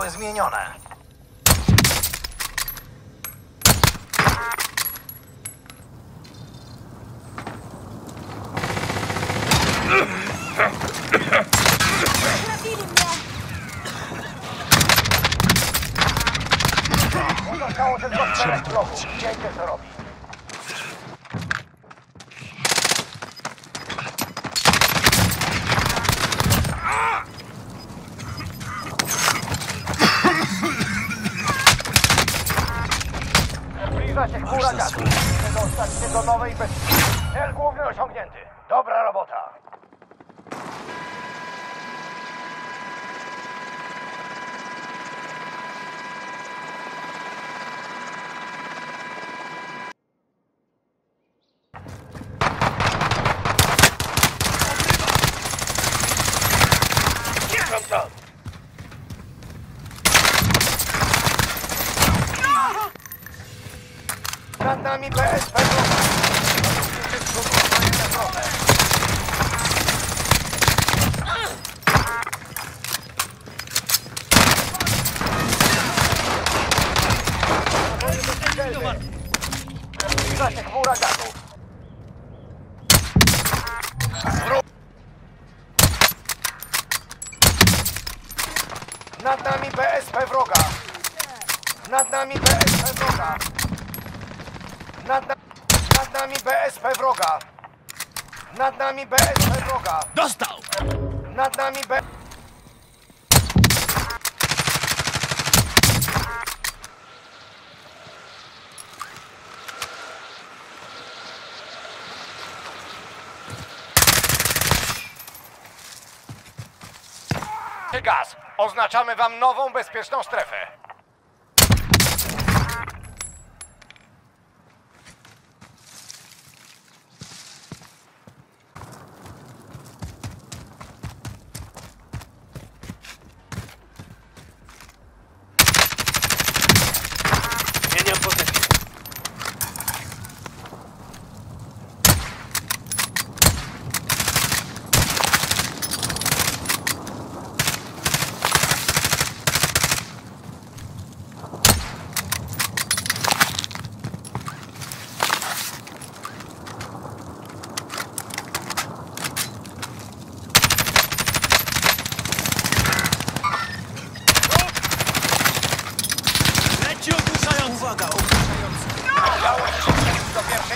zostały zmienione. Trafili mnie! Uzyskało ten złot czterech Gazu. Przedostać się do nowej bezpiecznej. Cel główny osiągnięty. Dobra robota. Tam, tam. Nad nami. Wró- Nad nami BSP wroga. Nad nami BSP wroga. Nad, na, nad nami BSP wroga. Nad nami BSP wroga. Dostał! Nad nami B... Gaz. Oznaczamy wam nową bezpieczną strefę. Zmieniam pozycję. Leci ogłuszający! Uwaga, ogłuszający! Udało ci się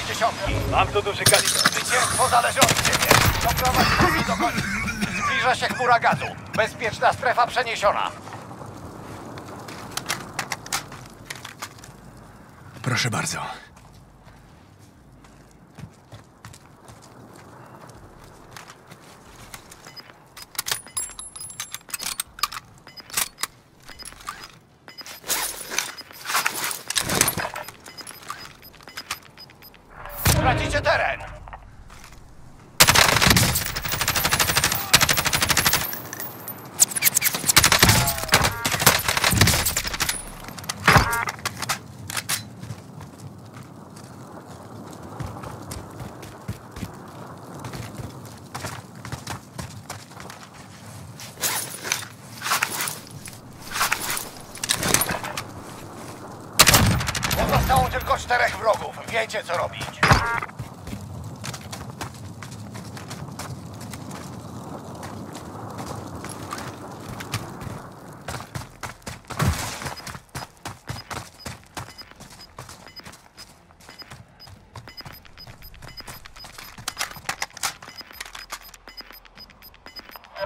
przebić do pierwszej dziesiątki. Mam tu duży kaliber. Zwycięstwo zależy od ciebie. Doprowadź do końca. Zbliża się chmura gazu. Bezpieczna strefa przeniesiona. Proszę bardzo. Tracicie teren. Pozostało tylko czterech wrogów. Wiecie co robić.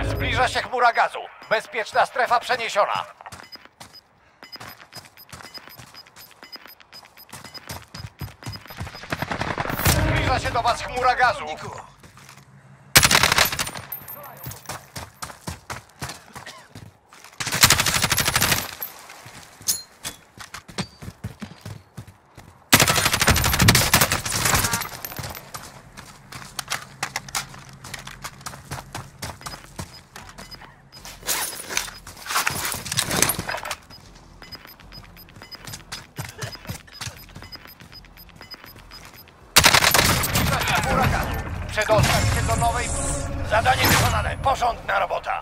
Zbliża się chmura gazu. Bezpieczna strefa przeniesiona. Się do was. Przedostać się do nowej... Zadanie wykonane. Porządna robota.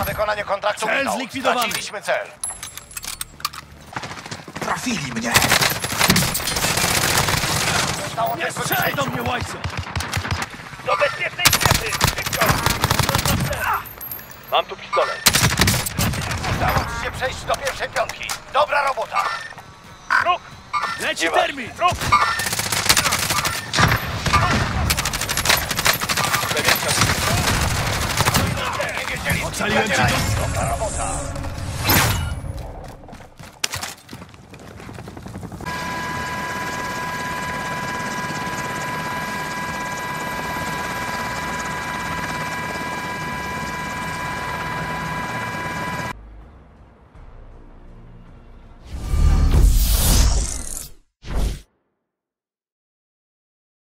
Na wykonanie kontraktu Cel minął. zlikwidowany. Straciliśmy cel. Trafili mnie! Zostało Nie tylko strzelaj 10. do mnie, łajco! Do bezpiecznej strefy! Szybko! Mam tu pistolet. Udało ci się przejść do pierwszej piątki. Dobra robota. Ruch! Leci Nie ma. termin! Ruch! Nie wiedzieli,